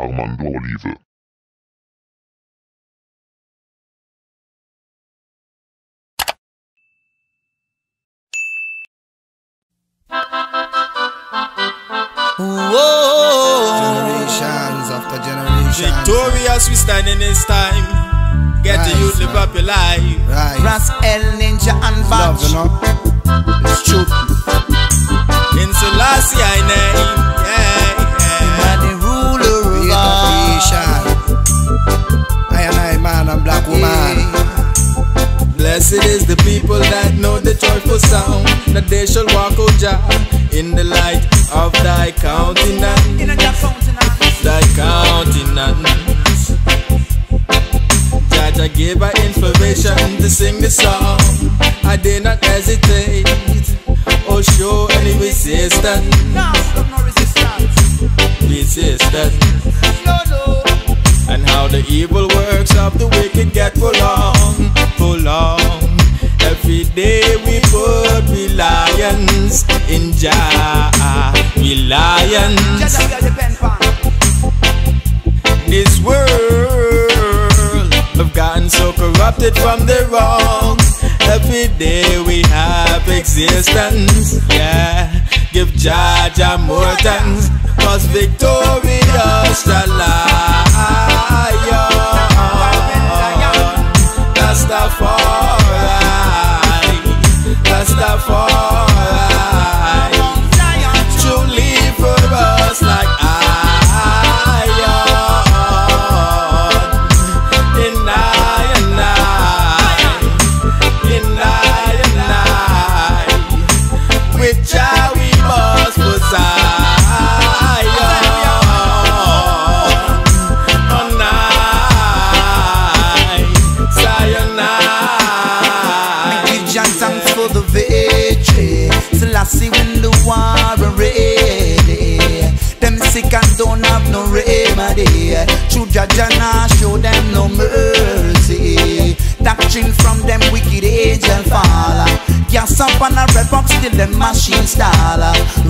Armando Olive. Generations after generations. Victorious, we stand in this time. Get Right, the youth, live man. up your life. Right. Ras El Ninja and Love, you know. It's truth. In Selassie, I name. Yeah, yeah. Of all. creation. I and I, man, and black woman. Blessed is the people that know the joyful sound, that they shall walk, O Jah, in the light of thy countenance. Thy countenance. Jah gave her inspiration to sing the song. I did not hesitate or show any resistance. No, no Resistance. And how the evil works of the wicked get prolonged, prolonged. Every day we put reliance in Jah, reliance. This world have gotten so corrupted from the wrong. Every day we have existence. Yeah, give Jah Jah more thanks. Cause victorious the lion. Rastafari. Rastafari. Truly for us like Jah nah show them no mercy. Doctrine from them wicked angel fall. Gas up on a red box till them machine stall.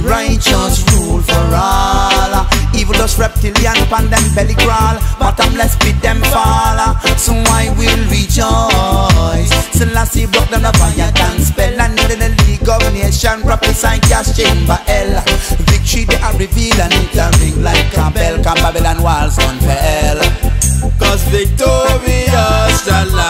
Righteous rule for all. Evil us reptilian pan them belly crawl. Bottomless bid them fall. So I will rejoice. Selassie broke down the fire dance spell and in the league of nation prophesy cash chamber hell. Victory they are revealed and it a ring like a bell. Come Babylon walls on fell. Cause victorious the lion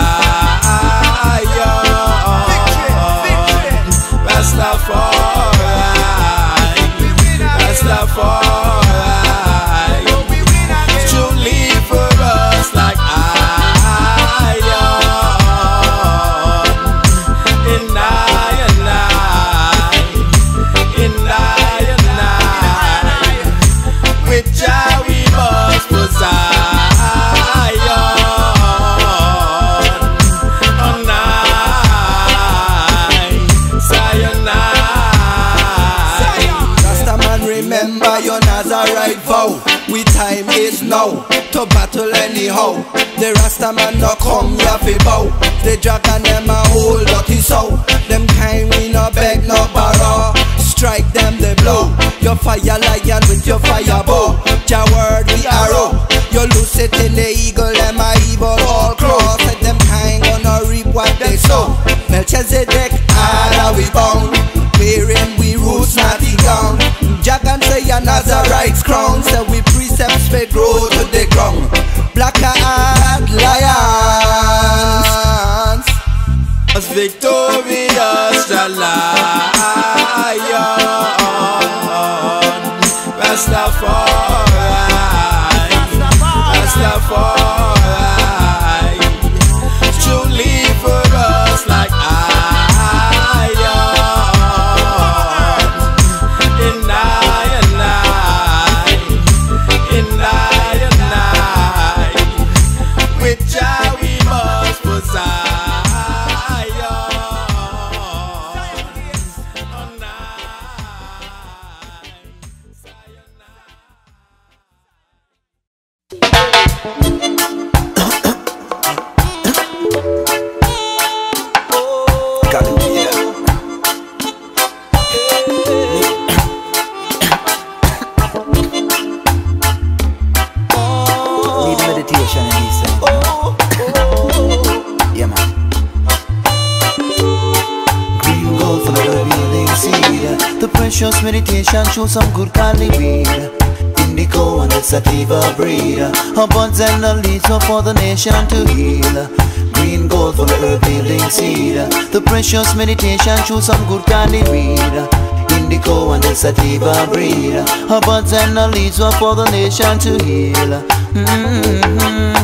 The Rastaman no come ya fi bow. The dragon them a hold dirty soul. Them kind we no beg no borrow. Strike them they blow. Your fire lion with your fire bow. Your word we arrow. You lose it in the eagle. Them a evil all cross. Let them kind gonna reap what they sow. Melchizedek, all we bound. Wherein we roots not the ground. Jagan say a Nazarite's crown. So we precepts may grow victorious the lion. Rastafari. Rastafari meditation shows some good quality weed. Indica and the sativa breed. Buds and the leaves for the nation to heal. Green gold for the revealing seed. The precious meditation shows some good quality weed indica and the sativa breed. Her buds and the leaves were for the nation to heal. Mm-hmm.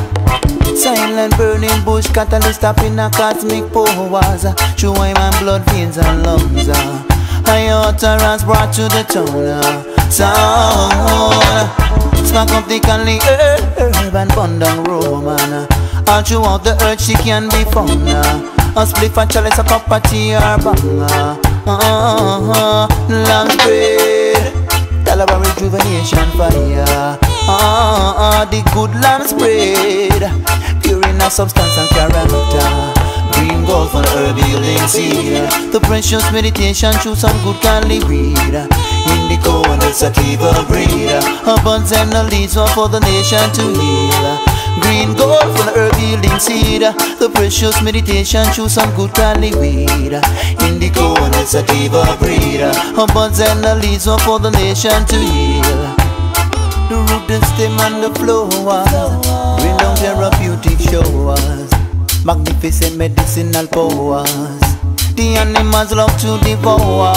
Silent burning bush catalyst up in a cosmic powers. Through my blood veins and lungs. High utterance brought to the tone. Uh, sound. Smack up the Cali herb eh, eh, and burn down Roman. Uh, all throughout the earth she can be found. Uh, a spliff and chalice, a cup of tea or banger uh-huh, Lamb's bread Talaba rejuvenation fire uh-huh, The good lamb's spread Pure in a substance and character Green gold for the herb healing seed The precious meditation through some good kindly weed Indica and the sativa breed. Buds and the leaves for the nation to heal. Green gold from the herb yielding seed. The precious meditation choose some good quality weed Indica and the sativa breed. Buds and the leaves for the nation to heal. The root, the stem and the flowers Bring down therapeutic showers Magnificent medicinal powers. The animals love to devour.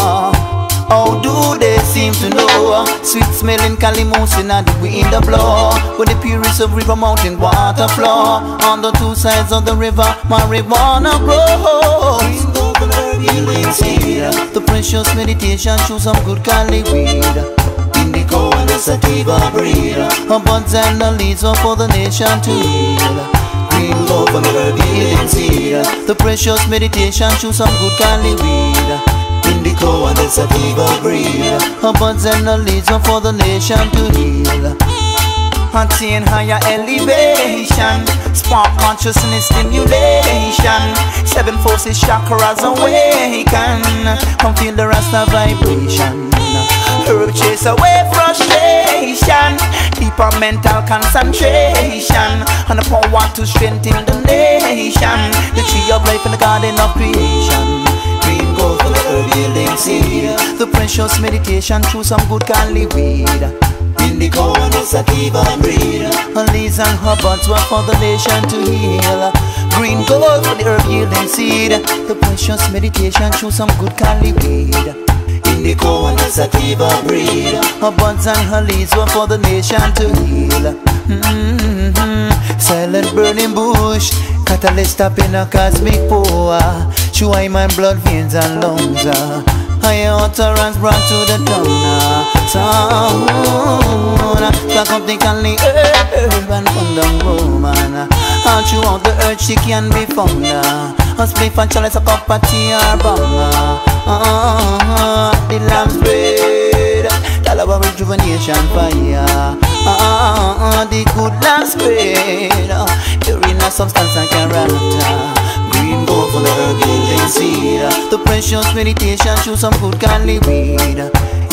How do they seem to know? Sweet smelling calamus in the wind the blow. Where the purest of river mountain water flow. On the two sides of the river marijuana grows. The precious meditation shows some good cali weed Indica and the sativa breed. Buds and the leaves for the nation to heal love and the healing seed The precious meditation shows some good cali weed. Indica and the sativa breed. Buds and the leaves for the nation to heal. Attain higher elevation. Spark consciousness stimulation. Seven forces chakras awaken. Come feel the rest of vibration. Herb chase away frustration Deeper mental concentration. And the power to strengthen the nation. The tree of life in the garden of creation. Green gold for the herb yielding seed The precious meditation through some good kindly weed. Indica and the sativa breed Leaves and buds were for the nation to heal. Green gold for the herb yielding seed. The precious meditation through some good kindly weed Indica and the sativa breed Her buds and her leaves were for the nation to heal. Mm-hmm. Silent burning bush Catalyst up in a cosmic power Chew my blood veins and lungs. Higher utterance brought to the tongue Sound. Back up the herb and from the All throughout the earth she can be found A spliff and chalice, a cup of tea or bang uh, The lamb's bread. Talaba rejuvenation fire. Uh, The good lamb's bread. In a substance and character. Green gold for the herb seed. The precious meditation shows some good kindly weed.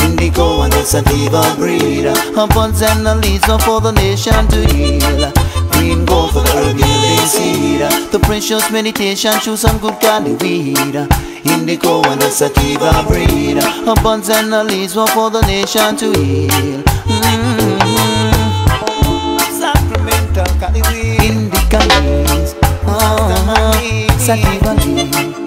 Indica and the sativa breed. Buds and the leaves for the nation to heal Green gold for herb seed. The precious meditation shows some good kindly weed. Indica and the sativa breed. Buds and the leaves for the nation to heal. Mm-hmm. Sacramental Cali weed. Indica leaves. Uh-huh. Sativa Asian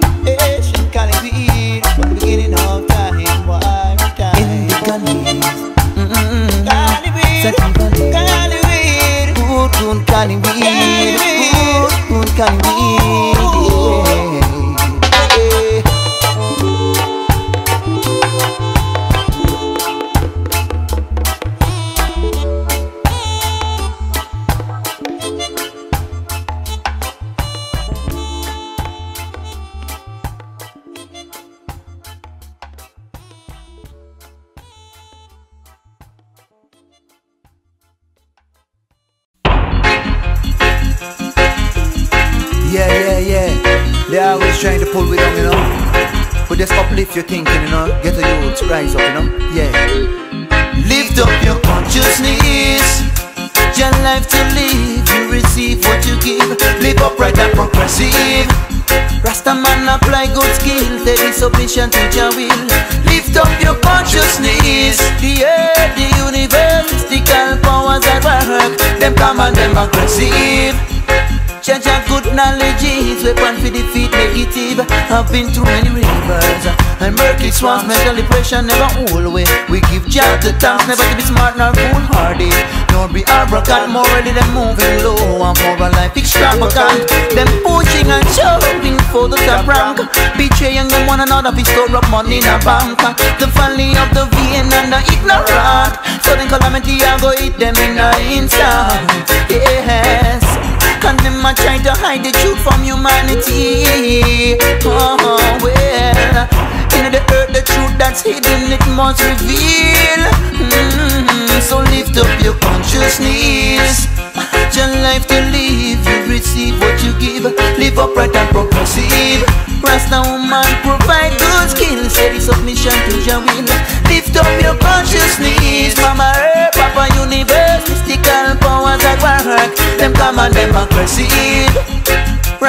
Good, good Cali weed Good, They're always trying to pull me down, you know. But just uplift your thinking, you know. Get a youth, rise up, you know. Yeah. Lift up your consciousness. Your life to live. You receive what you give. Live upright and progressive. Rasta man apply good skill, steady submission to your will. Lift up your consciousness, the earth, the universe, mystical powers at work. Them come and them aggressive. Judge a good knowledge is weapon for defeat negative. I've been through many rivers and murky swamps. Mental depression never always. We give job the thanks, never to be smart nor foolhardy, nor be arrogant. Morally them moving low and for life extravagant. Them pushing and shoving for the top rank, betraying them one another. We store up money in a bank. The valley of the vain and the ignorant. Sudden calamity I go hit them in an instant. Yes. And them a try to hide the truth from humanity. Oh well. In the earth the truth that's hidden it must reveal. Mm-hmm. So lift up your consciousness. Your life to live You receive what you give. Live upright and progressive. Rasta woman provide good skills. Steady submission to your will. Lift up your consciousness. Mama Earth, Papa Universe Mystical powers at work. Them come and them aggressive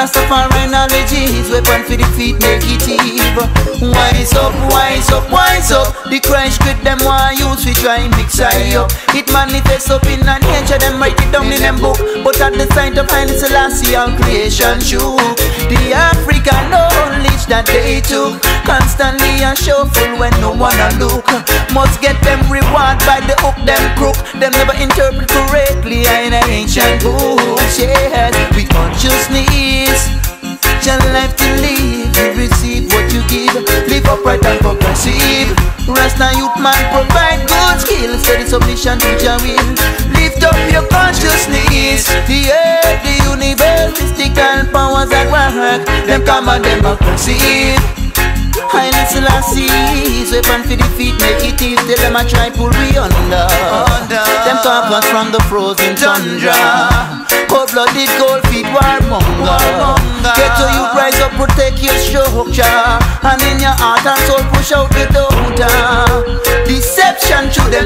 Rastafari knowledge is weapon for defeat negative Wise up, wise up, wise up. The Christ with them why use we try mix I up. It manifests up in a nature them write it down in them book. But at the sight of Haile Selassie all creation shook. The African knowledge that they took. Constantly a shuffle when no one a look. Must get them reward by the hook them crook. Them never interpret correctly in an ancient book Yes, we your life to live, you receive what you give. Live upright and progressive. Rasta youth man provide good skills, steady submission to your will. Lift up your consciousness, the earth, the universe, mystical powers at work. Them come and them aggressive. Haile Selassie, weapon for defeat make it negative Tell them I try pull we under, under. Them talk us from the frozen tundra. Cold-blooded gold feet warmonger Get to you rise up, protect your structure. And in your heart and soul push out the doubter Deception through the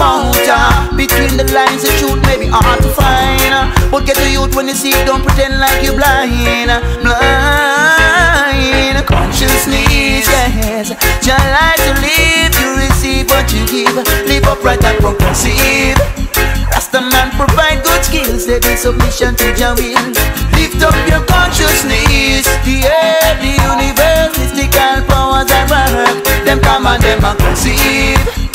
mountain Between the lines the truth may be hard to find. But get to youth when you see it, don't pretend like you're blind. Blind Consciousness, yes Your life to live, you receive what you give Live upright and progressive Rasta man provide good skills, steady submission to your will. Lift up your consciousness, the earth, the universe, mystical powers at work. Them come and them aggressive.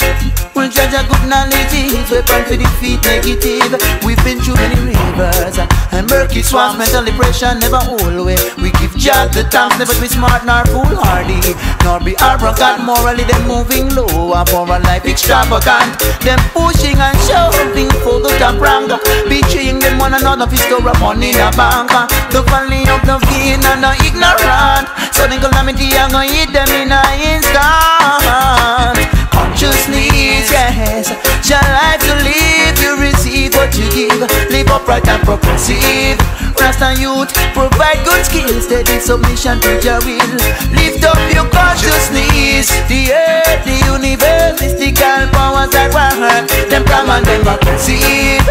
Well, judge a good knowledge for defeat negative. We've been through many rivers and murky swamps, mental depression never always. We give job the thanks, never be smart nor foolhardy, nor be arrogant. Morally, them moving low for a life extravagant. Them pushing and shoving for the top rank, betraying them one another. Fi store up money in a bank. The valley of the vain and the ignorant. Sudden calamity, I'm gonna hit them in an instant. Consciousness, yes. Your life to live, you receive what you give. Live upright and progressive. Rasta youth provide good skills, steady submission to your will. Lift up your consciousness, the earth, the universe, mystical powers at work. Them come and them aggressive.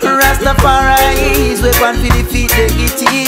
Rastafari is weapon for defeat negative.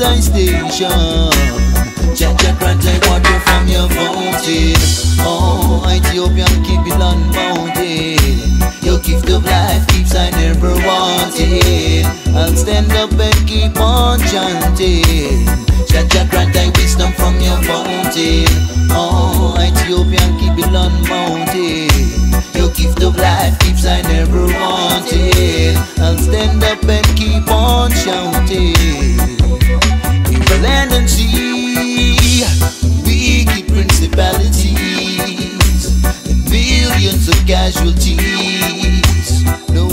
I station. Jah grant I water from your fountain. Oh, Ethiopian keep it unbounded. Your gift of life keeps I never wanted. I'll stand up and keep on chanting. Jah Jah grant I wisdom from your fountain. Oh, Ethiopian keep it unbounded. Your gift of life keeps I never wanted. I'll stand up and keep on shouting. And principalities, and of casualties. No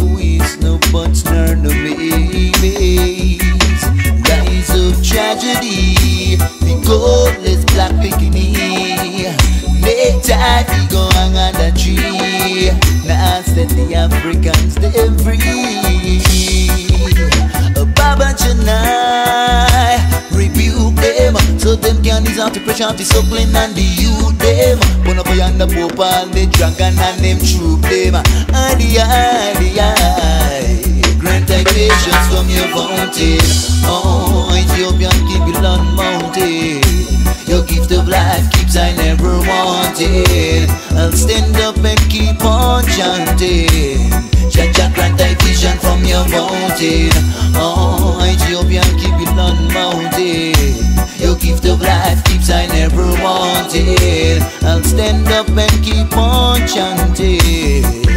no buts, of tragedy, the black bikini. We go hang on the tree. Now the Africans they free. Baba Janai so them can ease off the pressure of the suckling and the youth them. Put up on the pope and the dragon and them troop them. Adi adi adi. Grant thy patience from your fountain. Oh, Ethiopian keep it on mountain. Your gift of life keeps I never wanted. I'll stand up and keep on chanting. Jah grant thy vision from your fountain. Oh, Ethiopian keep it. Your gift life keeps I never wanted. I'll stand up and keep on chanting.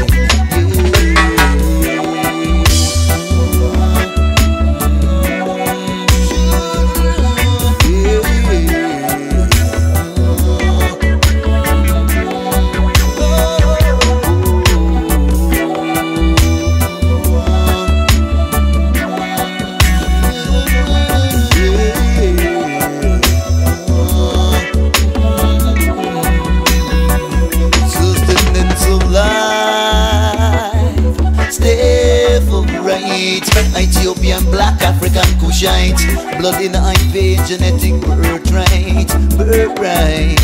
Blood in the vein, genetic birthright, birthright.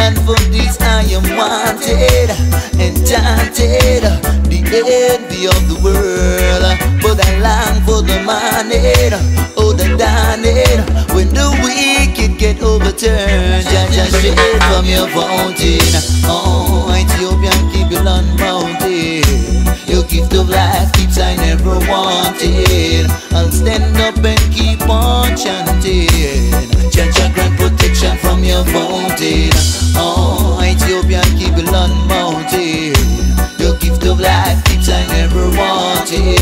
And for this I am wanted, enchanted, the envy of the world. But I long for the money, oh the darling, when the wicked get overturned. Jah Jah straight from your fountain. Oh, Ethiopian, keep it unbounded. Your gift of life keeps I never wanted. Up and keep on chanting. Jah Jah grant protection from your fountain. Oh, Ethiopian, keep it unbounded. Your gift of life keeps I never wanted.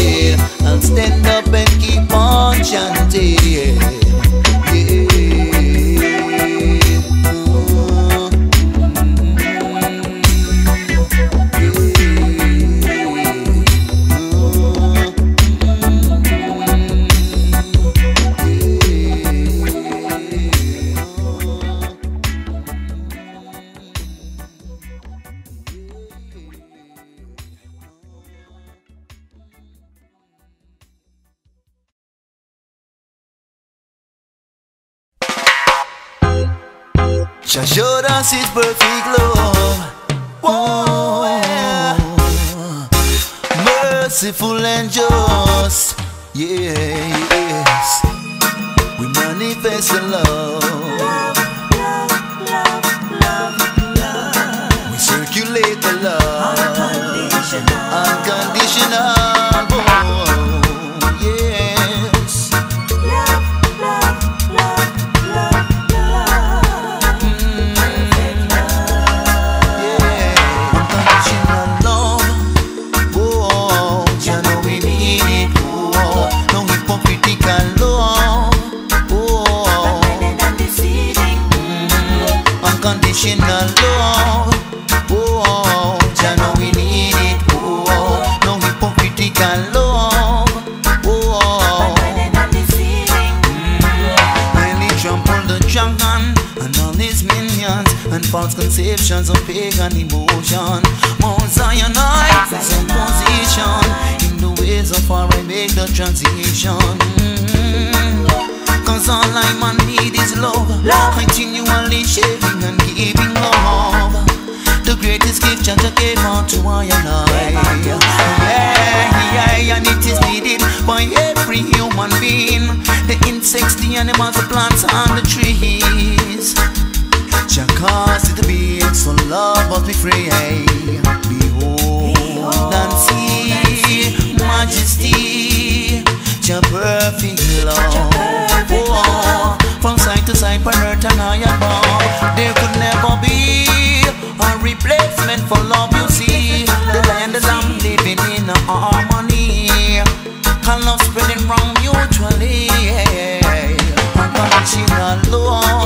Unconditional love. Oh,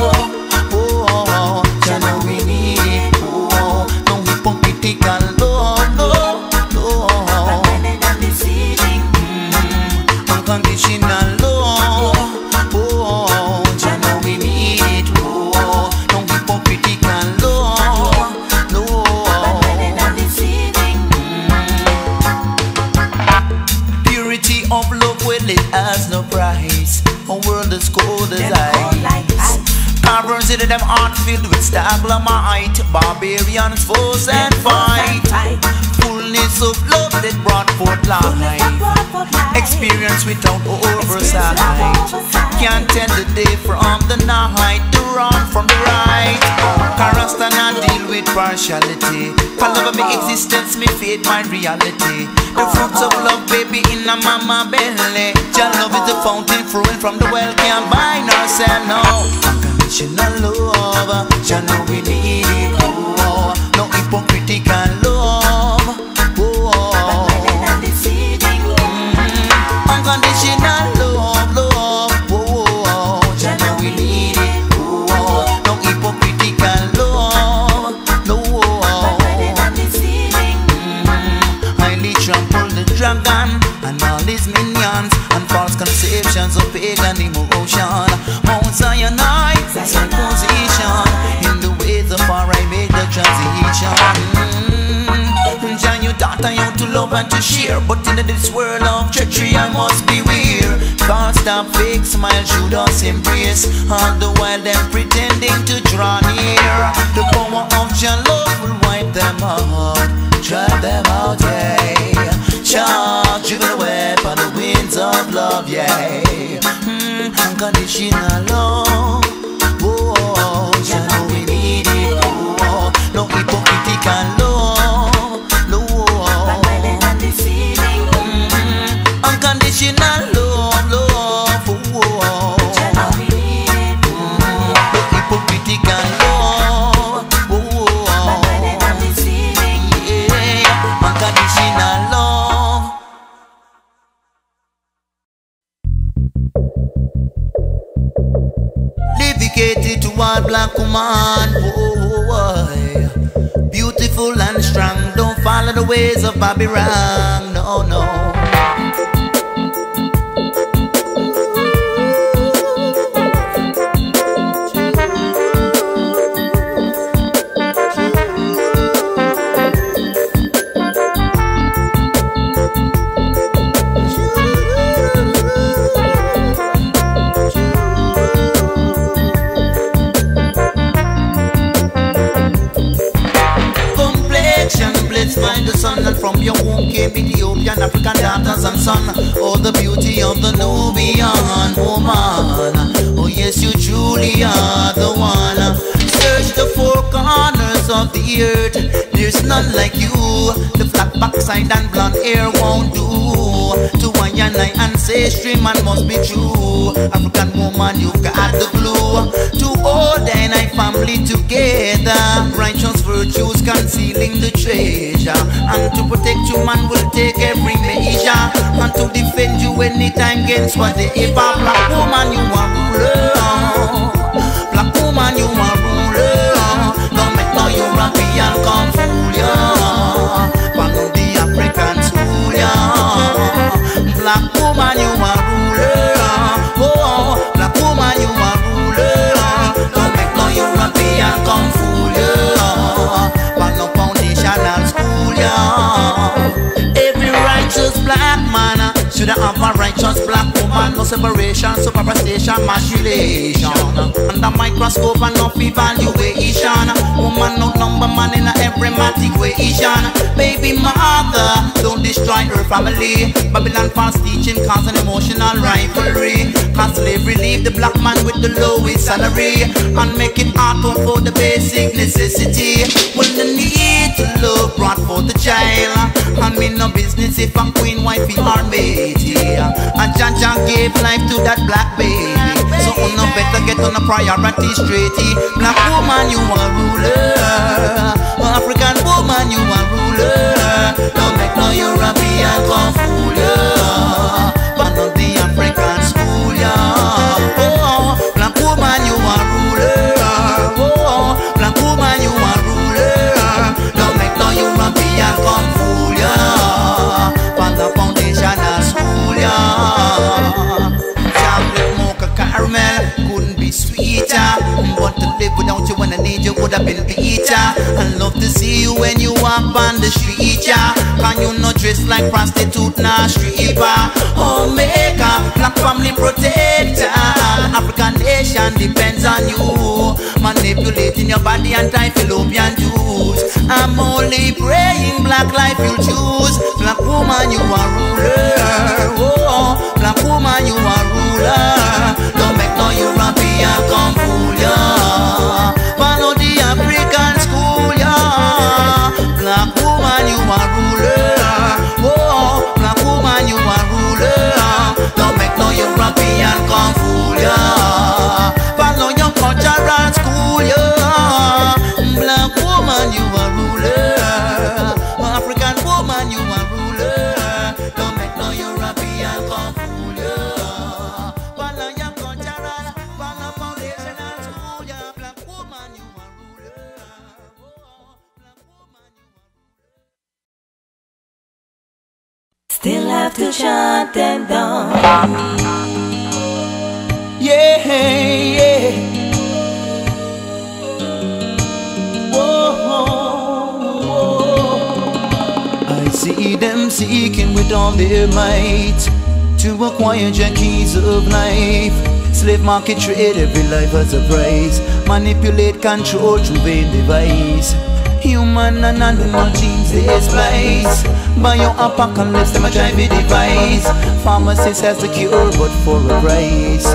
Barbarians, foes and fight. Fullness of love that brought forth life. Experience without oversight. Can't tell the day from the night, the wrong from the right. Character not deal with partiality. Of my existence, me fate my reality. The fruits of love, baby, in a mama belly. Your love is the fountain flowing from the well, can't buy nor sell, no. Unconditional love, Jah know we need it. Oh, no hypocritical and to share, but in this world of treachery I must beware. Can't stop fake smile, should us embrace, all the while them pretending to draw near. The power of Jah love will wipe them out, drive them out, yeah. Charge away by the winds of love, yeah. Mm, unconditional love. Oh, Jah know we need it. Oh, no hypocritical love. Unconditional love, love. Oh, mm, no hypocritical love. Oh, yeah, unconditional love. dedicated to all black woman. Oh, oh, oh. beautiful and strong. Don't follow the ways of Bobby Wrong. No, no. Anytime against whatever black woman you are ruler black woman you are ruler don't make no European come fool ya. Follow the African school ya black woman you are ruler oh black woman you are ruler don't make no European come fool ya. Follow foundational school ya. Every righteous black man uh, should have righteous black woman no separation superstition manipulation under microscope and no evaluation woman no number man in a every equation baby mother don't destroy her family. Babylon false teaching cause an emotional rivalry. Cause slavery leave the black man with the lowest salary and make it hard afford the basic necessity. Well, the need to love brought for the child. And me no business if I'm queen, wifey, or matey. And John John gave life to that black baby. So on no better get on a priority straight. Black woman, you are ruler. African woman, you are ruler. Don't make no European come fool ya. Without you when I need you would have been better. I love to see you when you walk on the street, yeah. Can you not dress like prostitute, nah stripper? Omega, black family protector. African nation depends on you. Manipulating your body and time fallopian juice. I'm only praying black life you'll choose. Black woman, you are ruler. Oh, black woman, you are ruler. Don't make no European come fool ya. Black woman, you are ruler. Oh, black woman, you are ruler. Don't make no European come fool ya. Follow your cultural school ya. Black woman, you are ruler. African woman, you are to shut them down. Yeah, yeah. Whoa, whoa. I see them seeking with all their might to acquire the keys of life. Slave market trade, every life has a price. Manipulate, control through vain device. Human and animal genes they splice Bio-apocalypse, them a drive a device. Pharmacist has the cure but for a price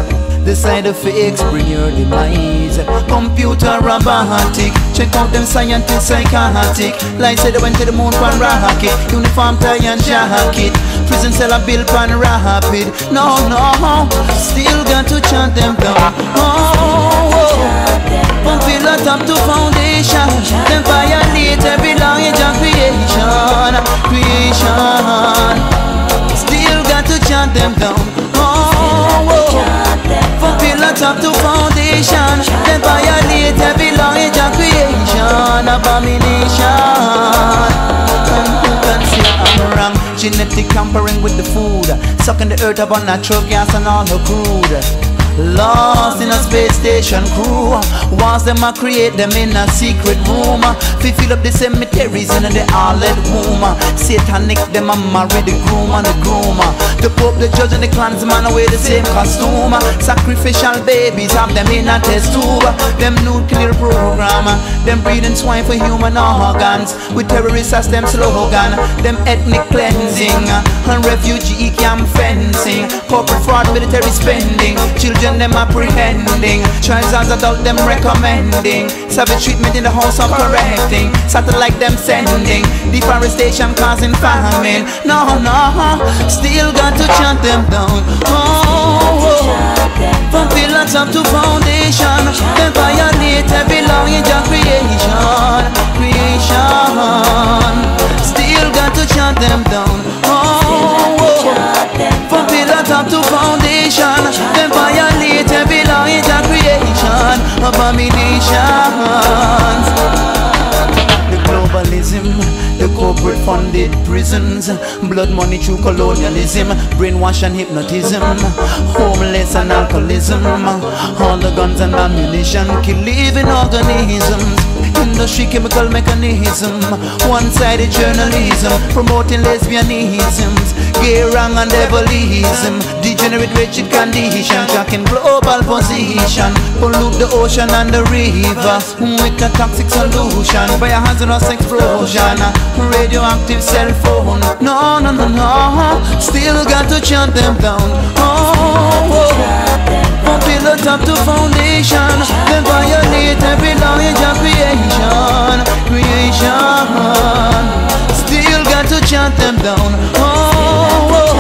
the side effects bring your demise. Computer robotic Check out them scientists psychotic. Like say they went to the moon pan rocket. Uniform tie and jacket. Prison cell a bill pan rapid. No, no Still got to chant them down. Oh, From pillar top to foundation Them violate every language and creation. Creation. Still got to chant them down. Oh. From pillar top to foundation Them violate every language and creation. Abomination Genetic tampering with the food. Sucking the earth of unnatural gas and all her crude Lost in a space station crew. Once them a create them in a secret room. Fi fill up the cemeteries in the harlot womb. Satanic them a marry the groom and the groom. The pope, the judge and the clansman wear the same costume. Sacrificial babies have them in a test tube. Them nuclear program. Them breeding swine for human organs. With terrorists as them slogan. Them ethnic cleansing. And refugee camp fencing. Corporate fraud, military spending. Children them apprehending. Child as adult them recommending. Savage treatment in the house of correcting. Satellite them sending. Deforestation causing famine. No, no Still got to chant them down. Oh, oh. From pillars up to foundation. Them violate every language of creation. Creation. Still got to chant them down. Oh, oh. From pillar top to foundation. Them Abominations. The globalism the corporate funded prisons. Blood money through colonialism Brainwash and hypnotism. Homeless and alcoholism. All the guns and ammunition Kill living organisms Industry chemical mechanism, one-sided journalism, promoting lesbianisms, gay wrong and devilism, degenerate wretched condition, tracking global position, pollute the ocean and the river with a toxic solution, by a hazardous explosion, radioactive cell phone. No, no, no, no, still got to chant them down. Oh, oh. From pillar top to foundation. Then violate every knowledge of creation. Creation. Still got to chant them down. Oh, oh. oh.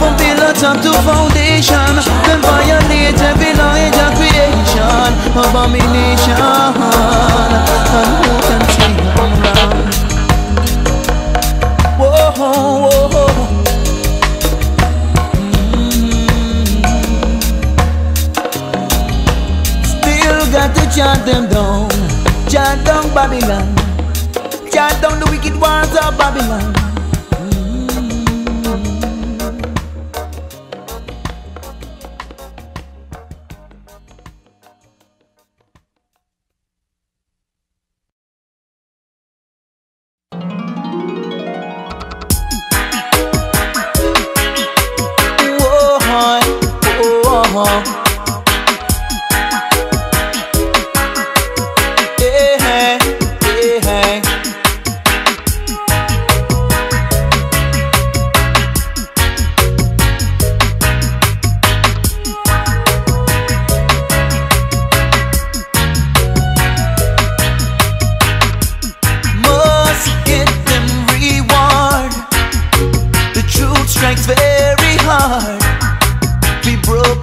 From pillar top to foundation. Then violate every knowledge of creation. Abomination. And who can chant them down. Chant down Babylon. Chant down the wicked ones of Babylon.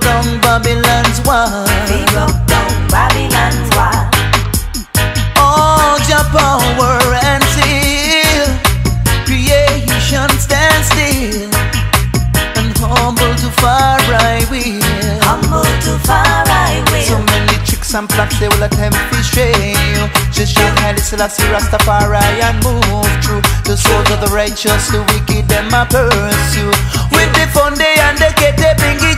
Down Babylon's wall. We broke down Babylon's wall. all your power and zeal. Creation stand still and humble to far I will. Humble to far I will. So many tricks and plots they will attempt to stray you. Just shout Haile Selassie Rastafari and move through the souls of the righteous, the wicked them a pursue. With the fun they and they get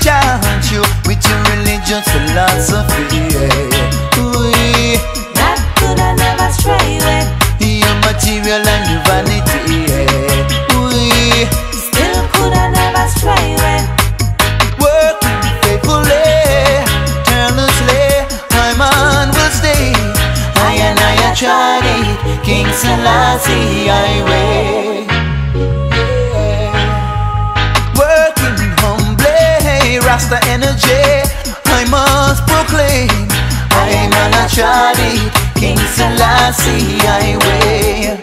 it you with your religious philosophy. Yeah. Ooh, That could I never stray away. your material and your vanity. Yeah. We Still could I never stray away. working faithfully, tirelessly. My man will stay. I and I are tried it. King Selassie, I way. Rasta energy. I must proclaim. I am an Achadi, King Selassie, I way.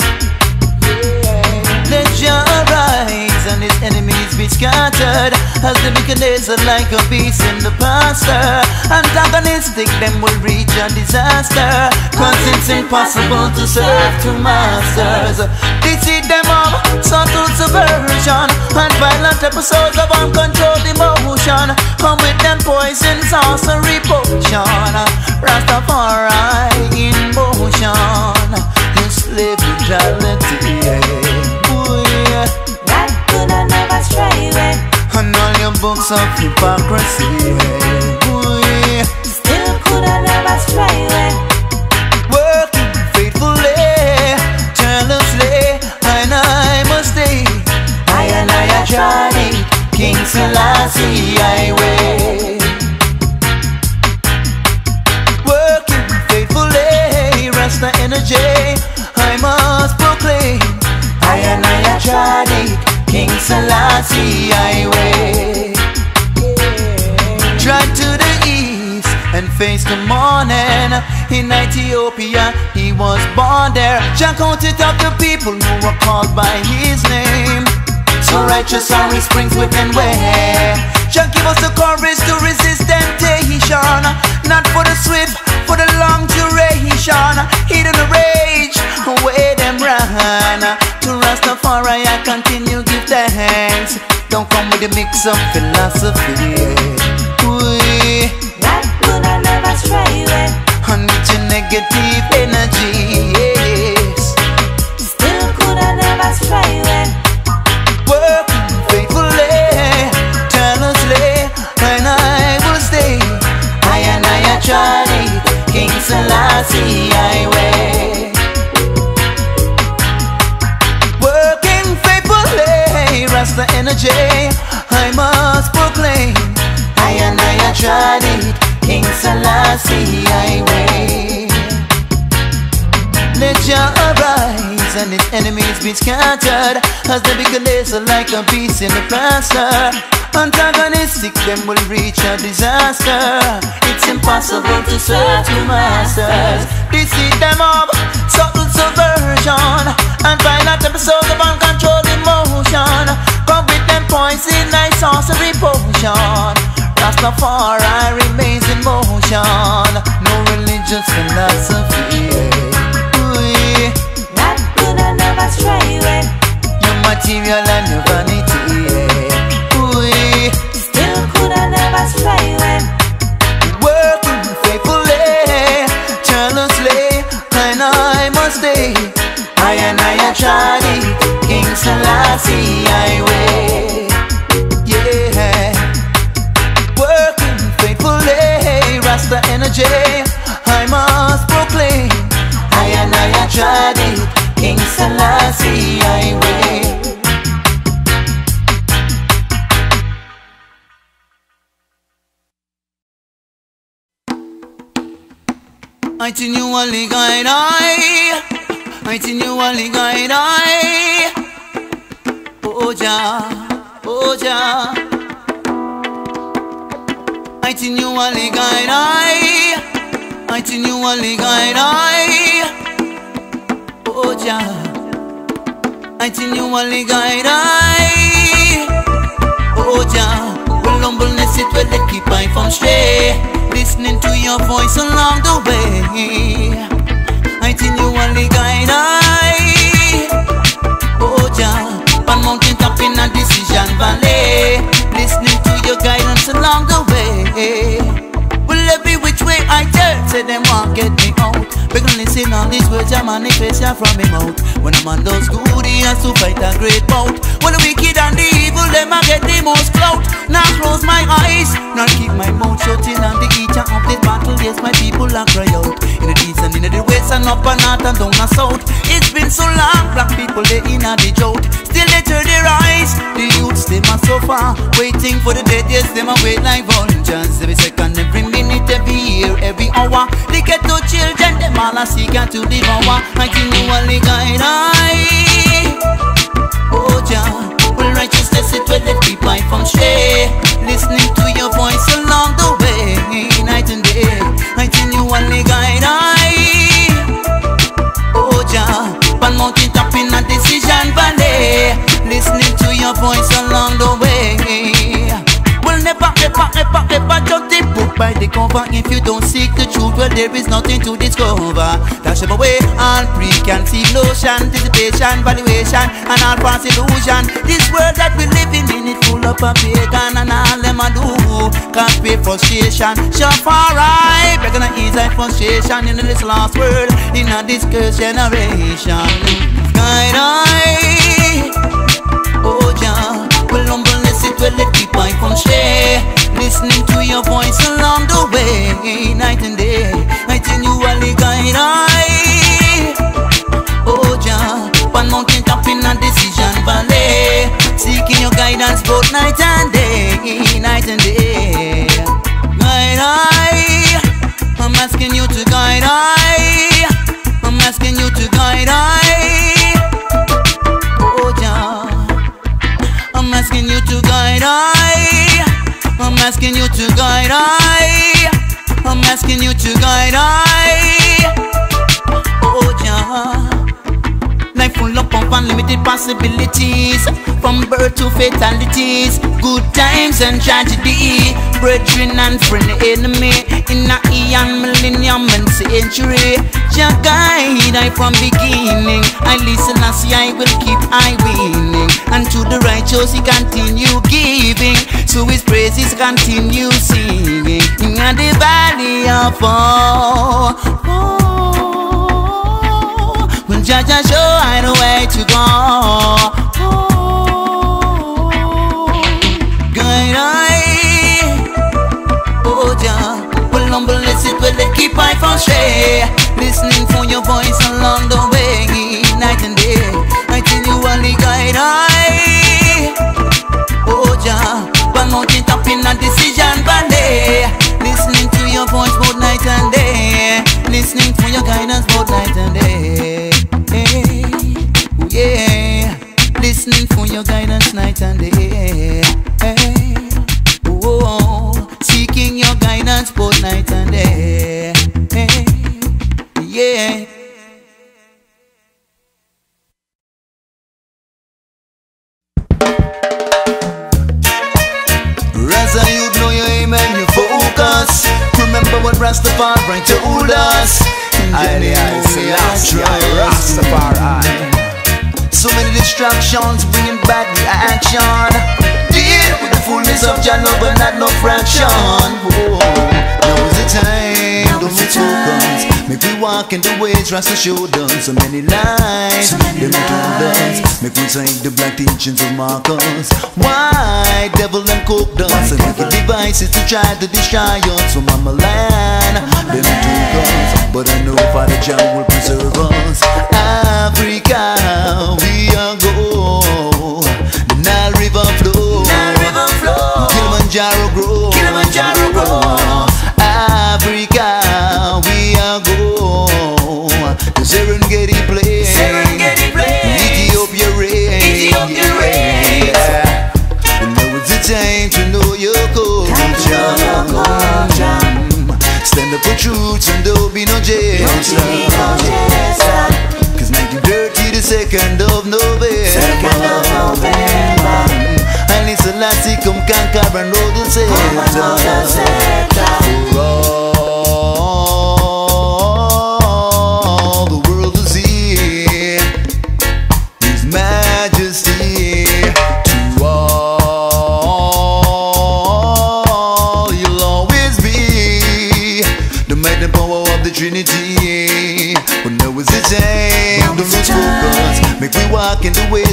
Let Jah arise and his enemies be scattered As the wickedness are like a beast in the pasture Antagonistic them will reach a disaster Cause it's impossible to serve two masters of subtle subversion. And violent episodes of uncontrolled emotion Come with them poison, sorcery, potion Rastafari in motion. In slave brutality Ooh, yeah. That could I never stray away. And all your books of hypocrisy I must proclaim I I are King Selassie I way Drive to the east and face the morning. In Ethiopia, he was born there. Jah counted up the people who were called by his name. So righteous are springs within way. Jah give us the courage to resist temptation. Not for the swift, for the long duration. Hidden rage, away them run. To Rastafari, I continue give thanks. Don't come with a mix of philosophy. Be scattered. As they begin to like a beast in the plaster Antagonistic, them will reach a disaster. It's impossible to serve two masters. Deceive them up, subtle subversion. And violent episodes of uncontrolled emotion. Come with them poison like sorcery potion Rastafari remains in motion. No religious philosophy. Could I never stray away. Your material and your vanity yeah. Ooh, Still could I never stray away. Working faithfully, jealously, and I must stay. I and I have tried it, King Selassie, I wait. Yeah, working faithfully, Rasta energy, I must proclaim. I and I tried it, King Selassie, I wait. I tin you only guide I I tin you only guide I Oh Jah, oh Jah I tin you only guide I I tin you only guide I Oh I think you only guide I? Oh Jah, well humbleness it will keep I from stray. Listening to your voice along the way. Think you only guide I? Oh Jah, on mountain top in a decision valley. Listening to your guidance along the way I turn, say them won't get me out. Begin listen all these words I manifest from me mouth. When a man does good he has to fight a great bout. When the wicked and the evil them a get the most clout. Now close my eyes, now keep my mouth shut in And the eater of this battle, yes my people are cry out. In the east and in the west and up and north and down and south. It's been so long, black people they in a the drought. Still they turn their eyes, the youths them a suffer. Waiting for the dead, yes them a wait like vultures. Every second, every minute, every year, every hour. They get no children, them all a seek and to devour. I think you only guide I. Oh Jah, will righteousness it will let keep I from stray. Listening to your voice along the way Night and day, I think you only guide I. Oh Jah, one mountain top in a decision valley. Listening to your voice along the way. Will never, ever, ever, ever judge the by the cover. If you don't seek the truth, well there is nothing to discover. Dash them away all preconceived notion Anticipation, valuation, and all false illusion. This world that we living in, it full of a pagan And all them a do, cause pay frustration. Sure far right, to ease that frustration In this last world, in a oh, this cursed generation. Guide I Oh Jah, will humbleness it will keep from stray Listening to your voice along the way Night and day, I think you only guide I Oh Jah, one mountain top in a decision valley. Seeking your guidance both night to guide I. I'm asking you to guide I of unlimited possibilities. From birth to fatalities. Good times and tragedy. Brethren and friend enemy. In a eon, millennium and century. Jah guide I from beginning. I listen see I will keep I winning. And to the righteous he continue giving. So his praises continue singing. In the valley of all. When Judge show I know where to go. Oh, yeah. Well, they keep. Listening for your voice along the way, night and day. I tell you, only guide eye. Oh, yeah. One more thing, tapping a decision. Make we walk in the ways Rasta showed us. So many lies, them told us. Make we take the black teachings of Marcus. Why devil and coke us and make devices to try to destroy us from mama land. Them took us, but I know Father Jah will preserve us. Africa, we are go. The Nile River flow. Kilimanjaro grow. Kilimanjaro grow. Africa, we are go. The Serengeti plain. Serengeti plain. Ethiopia reign. Ethiopia reign. Yeah. Now it's the time to know your culture. Stand up for truth and don't be no jester. Cause 1930 the second of November. And it's a lassie come conquer and roll the.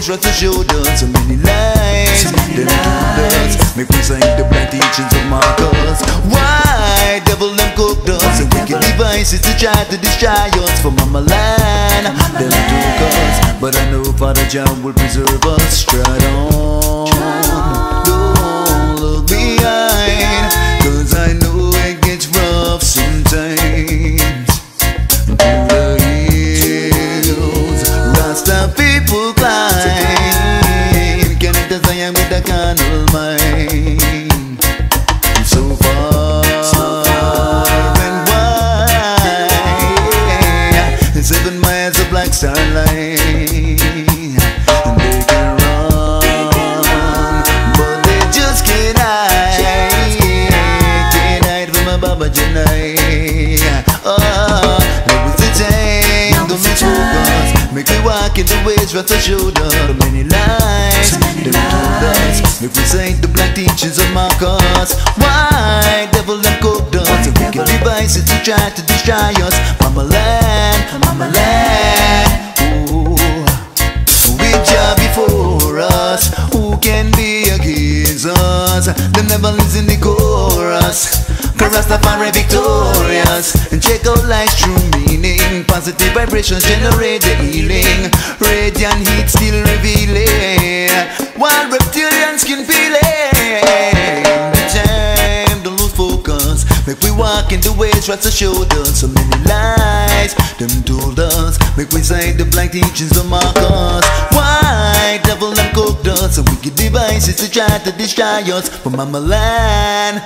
Walk in the ways right to show us so many lies Them told us Make we sign the blind teachings of Marcus Why devil them cooked us And wicked devices to try to destroy us. From our land Them took us But I know Father John will preserve us. Straight on. Don't look behind Cause I know it gets rough sometimes with the carnal mind So far and wide. Seven miles of black starlight. And they can run But they just can't hide. Can't hide from Baba Janai. Oh, that was the time. Don't make me walk in the ways Rasta showed us many lies Them told us We say the black teachings of Marcus Why devil and cooked us And wicked devices to try to destroy us. Mama land, mama land. Ooh. With Jah before us, can be against us? Them never listen the chorus. Cause Rastafari victorious. And check out life's true meaning. Positive vibrations generate the healing. Radiant heat still revealing. While reptilians can feel it Make we walk in the ways Rasta showed us so many lies. Them told us Make we say the blind teachings of Marcus. Why devil and cooked us And wicked devices to try to destroy us. From our land